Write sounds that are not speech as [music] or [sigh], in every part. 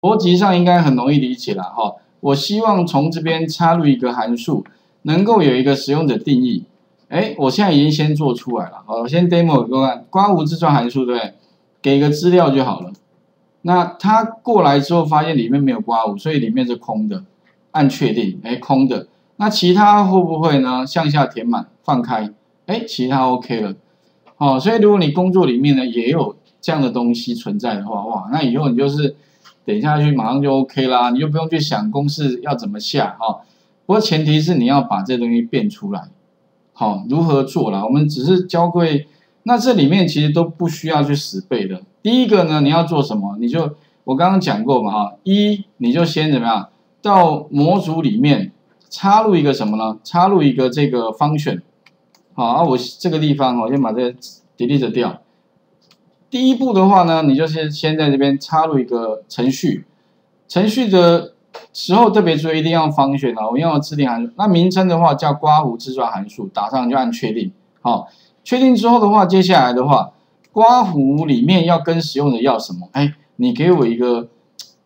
逻辑上应该很容易理解了哈。我希望从这边插入一个函数，能够有一个使用者定义。哎，我现在已经先做出来了。哦，我先 demo 给各位看，刮胡字串函数，对不对？给个资料就好了。那它过来之后发现里面没有刮胡，所以里面是空的。按确定，哎，空的。那其他会不会呢？向下填满，放开，哎，其他 OK 了。哦，所以如果你工作里面呢也有这样的东西存在的话，哇，那以后你就是点下去马上就 OK 啦，你就不用去想公式要怎么下哈。不过前提是你要把这东西变出来。好，如何做了？我们只是教各位，那这里面其实都不需要去死背的。第一个呢，你要做什么？你就我刚刚讲过嘛，哈，一你就先怎么样，到模组里面插入一个什么呢？插入一个这个 function。好，啊，我这个地方我先把这个 delete 掉。第一步的话呢，你就是先在这边插入一个程序，程序的。时候特别注意，一定要方选啊！我用指定函数，那名称的话叫刮胡字串函数，打上就按确定。好，确定之后的话，接下来的话，刮胡里面要跟使用者要什么？哎，你给我一个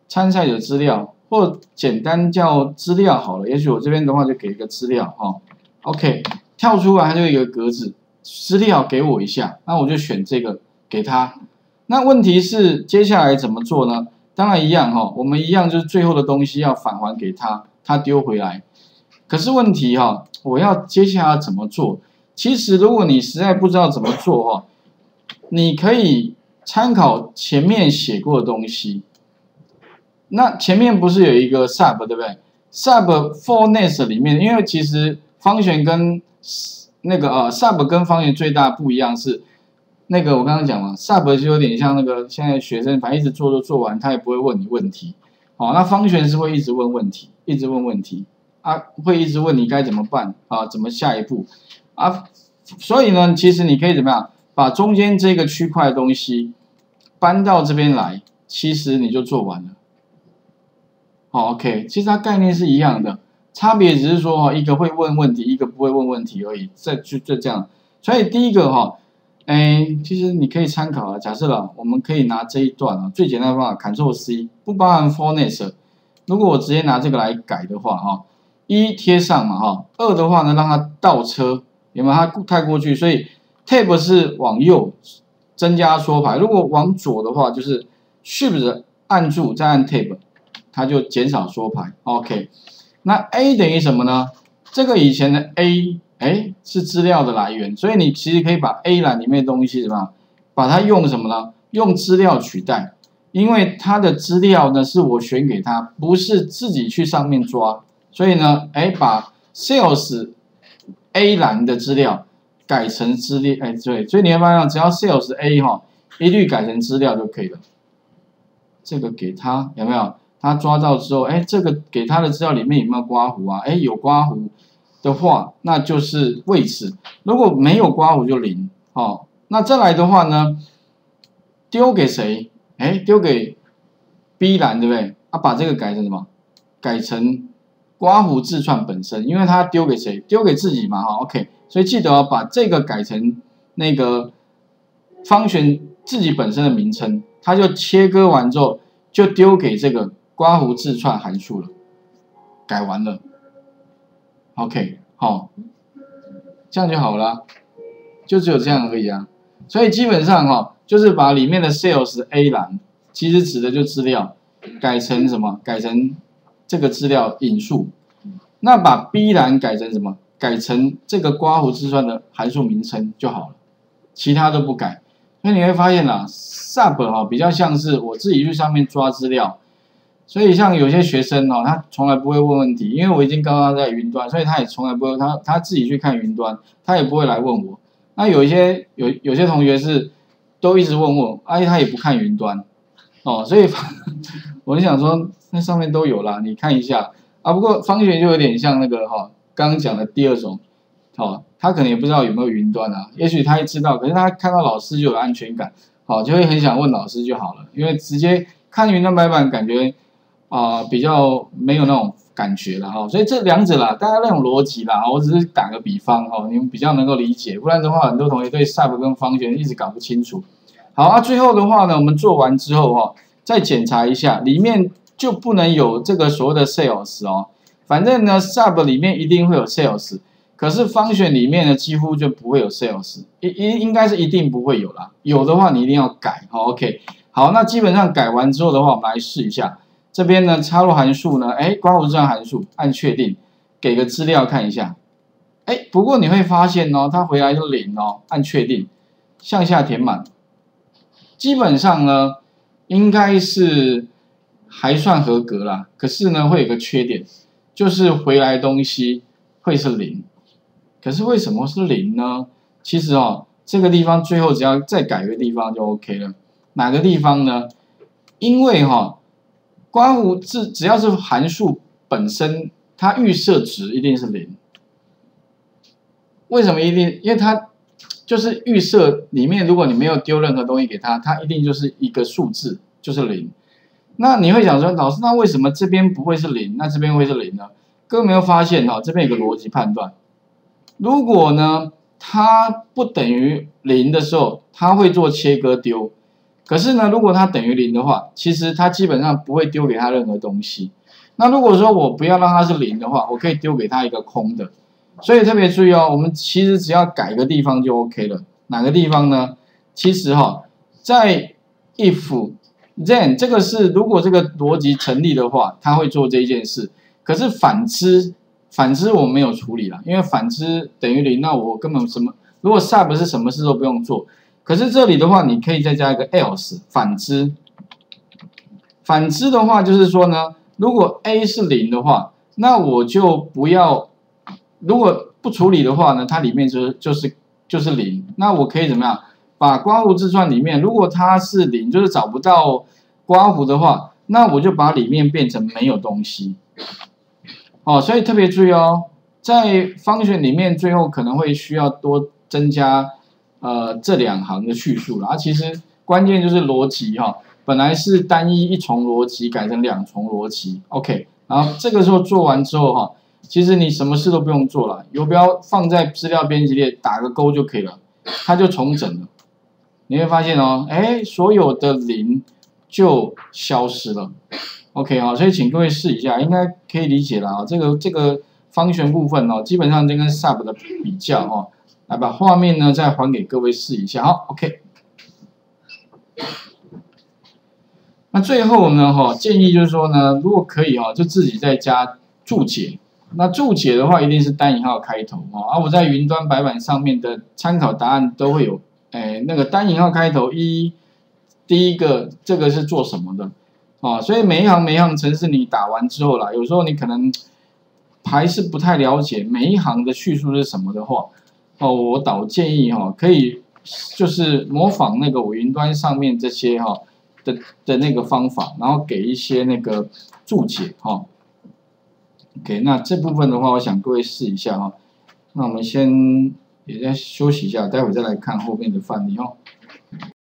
参赛者资料，或简单叫资料好了。也许我这边的话就给一个资料哈。OK，跳出来它就一个格子，资料给我一下，那我就选这个给他。那问题是接下来怎么做呢？当然一样哈，我们一样就是最后的东西要返还给他，他丢回来。可是问题哈，我要接下来怎么做？其实如果你实在不知道怎么做哈，你可以参考前面写过的东西。那前面不是有一个 sub 对不对？sub for nest 里面，因为其实方旋跟那个呃 sub 跟方旋最大不一样是。那个我刚刚讲了，sub 就有点像那个现在学生，反正一直做都做完，他也不会问你问题。好，那方旋是会一直问问题，一直问问题啊，会一直问你该怎么办啊，怎么下一步啊？所以呢，其实你可以怎么样，把中间这个区块的东西搬到这边来，其实你就做完了。好，OK，其实它概念是一样的，差别只是说哈，一个会问问题，一个不会问问题而已。这就就这样。所以第一个哈。哎，其实你可以参考啊。假设了，我们可以拿这一段啊，最简单的方法，Ctrl C，不包含 f o r n e s s。如果我直接拿这个来改的话，哈，一贴上嘛，哈，二的话呢，让它倒车，有没有？它太过去，所以 Tab 是往右增加缩排，如果往左的话，就是 Shift 按住再按 Tab，它就减少缩排。OK，那 A 等于什么呢？这个以前的 A。哎，是资料的来源，所以你其实可以把 A 栏里面的东西什么，把它用什么呢？用资料取代，因为它的资料呢是我选给他，不是自己去上面抓，所以呢，哎，把 Sales A 栏的资料改成资料，哎，对，所以你会发现，只要 Sales A 哈，一律改成资料就可以了。这个给他有没有？他抓到之后，哎，这个给他的资料里面有没有刮胡啊？哎，有刮胡。的话，那就是位置。如果没有刮胡就零。好，那再来的话呢，丢给谁？哎，丢给 B 栏，对不对？啊，把这个改成什么？改成刮胡自串本身，因为它丢给谁？丢给自己嘛。哈，OK。所以记得把这个改成那个方旋自己本身的名称，它就切割完之后就丢给这个刮胡自串函数了。改完了。OK，好，这样就好了，就只有这样而已啊。所以基本上哈，就是把里面的 Sales A 栏，其实指的就资料，改成什么？改成这个资料引述。那把 B 栏改成什么？改成这个刮胡计算的函数名称就好了，其他都不改。那你会发现啦，Sub 哈比较像是我自己去上面抓资料。所以像有些学生哦，他从来不会问问题，因为我已经刚刚在云端，所以他也从来不会他他自己去看云端，他也不会来问我。那有一些有有些同学是都一直问问，哎，他也不看云端，哦，所以 [laughs] 我就想说，那上面都有啦，你看一下啊。不过方学就有点像那个哈，刚刚讲的第二种，好，他可能也不知道有没有云端啊，也许他也知道，可是他看到老师就有安全感，好，就会很想问老师就好了，因为直接看云端白板感觉。啊，比较没有那种感觉了哈，所以这两者啦，大家那种逻辑啦，我只是打个比方哈，你们比较能够理解，不然的话，很多同学对 sub 跟方选一直搞不清楚。好啊，最后的话呢，我们做完之后哈，再检查一下里面就不能有这个所谓的 sales 哦。反正呢，sub 里面一定会有 sales，可是方选里面呢几乎就不会有 sales，应应应该是一定不会有啦。有的话你一定要改。好，OK，好，那基本上改完之后的话，我们来试一下。这边呢插入函数呢，哎，刮胡这段函数按确定，给个资料看一下。哎，不过你会发现哦，它回来是零哦，按确定，向下填满，基本上呢应该是还算合格啦。可是呢会有个缺点，就是回来东西会是零。可是为什么是零呢？其实哦，这个地方最后只要再改个地方就 OK 了。哪个地方呢？因为哈。胡字只要是函数本身，它预设值一定是零。为什么一定？因为它就是预设里面，如果你没有丢任何东西给它，它一定就是一个数字，就是零。那你会想说，老师，那为什么这边不会是零，那这边会是零呢？各位没有发现哈？这边有个逻辑判断。如果呢，它不等于零的时候，它会做切割丢。可是呢，如果它等于零的话，其实它基本上不会丢给它任何东西。那如果说我不要让它是零的话，我可以丢给它一个空的。所以特别注意哦，我们其实只要改个地方就 OK 了。哪个地方呢？其实哈，在 if then 这个是如果这个逻辑成立的话，它会做这件事。可是反之，反之我没有处理了，因为反之等于零，那我根本什么，如果 sub 是什么事都不用做。可是这里的话，你可以再加一个 else，反之，反之的话就是说呢，如果 a 是零的话，那我就不要，如果不处理的话呢，它里面就是就是就是零，那我可以怎么样？把刮胡字串里面，如果它是零，就是找不到刮胡的话，那我就把里面变成没有东西。哦，所以特别注意哦，在方选里面，最后可能会需要多增加。呃，这两行的叙述了啊，其实关键就是逻辑哈，本来是单一一重逻辑改成两重逻辑，OK，然后这个时候做完之后哈，其实你什么事都不用做了，游标放在资料编辑列打个勾就可以了，它就重整了，你会发现哦，哎，所有的零就消失了，OK 啊，所以请各位试一下，应该可以理解了啊，这个这个方旋部分哦，基本上就跟 sub 的比较哦。来把画面呢再还给各位试一下，好，OK。那最后呢，哈，建议就是说呢，如果可以哈，就自己在家注解。那注解的话，一定是单引号开头哦。而我在云端白板上面的参考答案都会有，哎，那个单引号开头一，第一个这个是做什么的啊？所以每一行每一行程式你打完之后啦，有时候你可能还是不太了解每一行的叙述是什么的话。哦，我倒建议哈，可以就是模仿那个我云端上面这些哈的的那个方法，然后给一些那个注解哈。OK，那这部分的话，我想各位试一下哈。那我们先也再休息一下，待会再来看后面的范例哈。